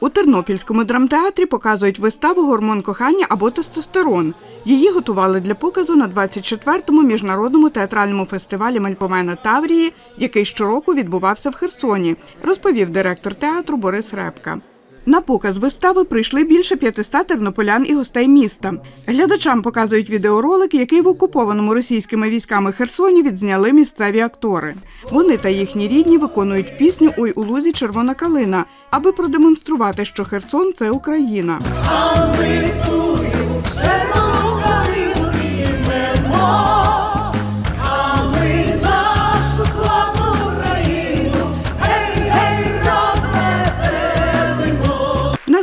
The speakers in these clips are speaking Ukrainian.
У Тернопільському драмтеатрі показують виставу Гормон кохання або тестостерон. Її готували для показу на 24-му міжнародному театральному фестивалі Мельпомена Таврії, який щороку відбувався в Херсоні, розповів директор театру Борис Репка. На показ вистави прийшли більше 500 тернополян і гостей міста. Глядачам показують відеоролик, який в окупованому російськими військами Херсоні відзняли місцеві актори. Вони та їхні рідні виконують пісню Ой у лузі червона калина, аби продемонструвати, що Херсон це Україна.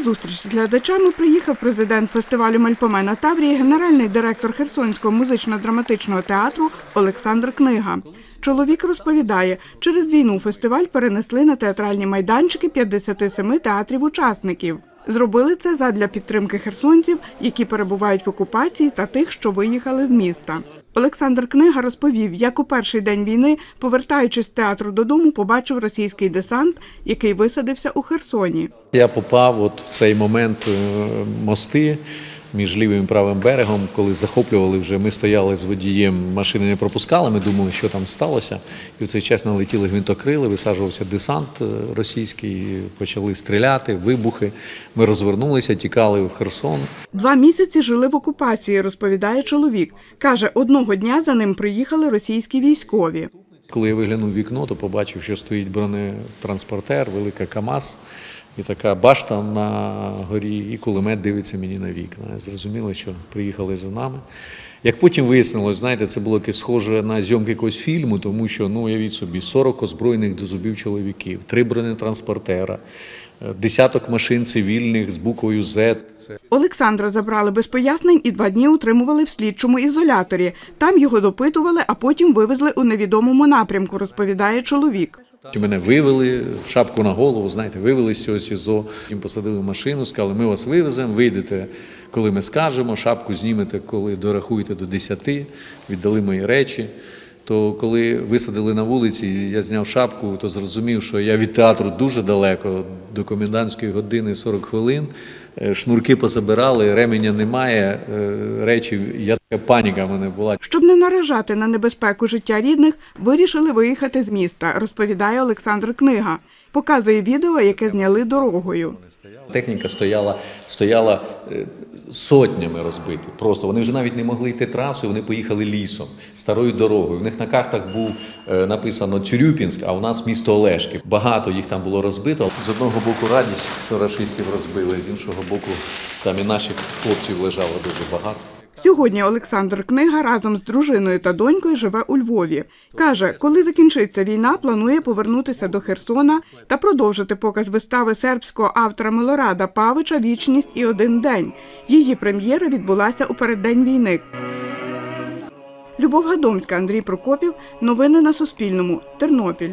Зустріч з глядачами приїхав президент фестивалю Мельпомена Таврії, генеральний директор Херсонського музично-драматичного театру Олександр Книга. Чоловік розповідає, через війну фестиваль перенесли на театральні майданчики 57 театрів-учасників. Зробили це задля підтримки херсонців, які перебувають в окупації, та тих, що виїхали з міста. Олександр Книга розповів, як у перший день війни, повертаючись з театру додому, побачив російський десант, який висадився у Херсоні. Я попав от в цей момент е, мости між лівим і правим берегом, коли захоплювали вже. Ми стояли з водієм, машини не пропускали. Ми думали, що там сталося. І в цей час налетіли гвинтокрили, висаджувався десант е, російський, почали стріляти, вибухи. Ми розвернулися, тікали в Херсон. Два місяці жили в окупації, розповідає чоловік. Каже, одного дня за ним приїхали російські військові. Коли я виглянув вікно, то побачив, що стоїть бронетранспортер, велика КАМАЗ і така башта на горі, і кулемет дивиться мені на вікна. Зрозуміло, що приїхали за нами. Як потім вияснилось, знаєте, це було якесь схоже на зйомки якогось фільму, тому що, ну, уявіть собі, 40 озброєних до зубів чоловіків, три бронетранспортера, е, десяток машин цивільних з буквою. Це Олександра забрали без пояснень і два дні утримували в слідчому ізоляторі. Там його допитували, а потім вивезли у невідомому напрямку, розповідає чоловік. Мене вивели, шапку на голову, знаєте, вивели з цього СІЗО, їм посадили в машину, сказали, ми вас вивеземо, вийдете, коли ми скажемо, шапку знімете, коли дорахуєте до 10, віддали мої речі. То коли висадили на вулиці, я зняв шапку, то зрозумів, що я від театру дуже далеко, до комендантської години 40 хвилин. Е, Шнурки позабирали, ременя немає, е, речі, я така паніка в мене була. Щоб не наражати на небезпеку життя рідних, вирішили виїхати з міста, розповідає Олександр Книга. Показує відео, яке зняли дорогою. Техніка стояла, стояла е, сотнями розбиті. Просто вони вже навіть не могли йти трасою, вони поїхали лісом, старою дорогою. У них на картах був е, написано Тюрюпінськ, а у нас місто Олешки. Багато їх там було розбито. З одного боку радість, що рашистів розбили, з іншого боку, там і наших хлопців лежало дуже багато. Сьогодні Олександр Книга разом з дружиною та донькою живе у Львові. Каже, коли закінчиться війна, планує повернутися до Херсона та продовжити показ вистави сербського автора Милорада Павича Вічність і один день. Її прем'єра відбулася у переддень війни. Любов Гадомська, Андрій Прокопів. Новини на Суспільному. Тернопіль.